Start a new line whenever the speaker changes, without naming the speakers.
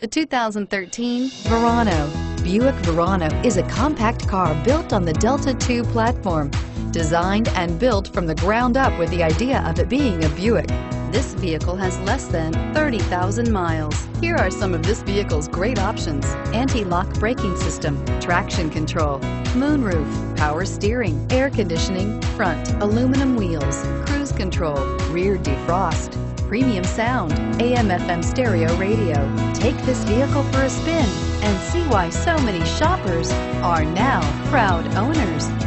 The 2013 Verano. Buick Verano is a compact car built on the Delta II platform. Designed and built from the ground up with the idea of it being a Buick. This vehicle has less than 30,000 miles. Here are some of this vehicle's great options. Anti-lock braking system, traction control, moonroof, power steering, air conditioning, front, aluminum wheels, control, rear defrost, premium sound, AM FM stereo radio. Take this vehicle for a spin and see why so many shoppers are now proud owners.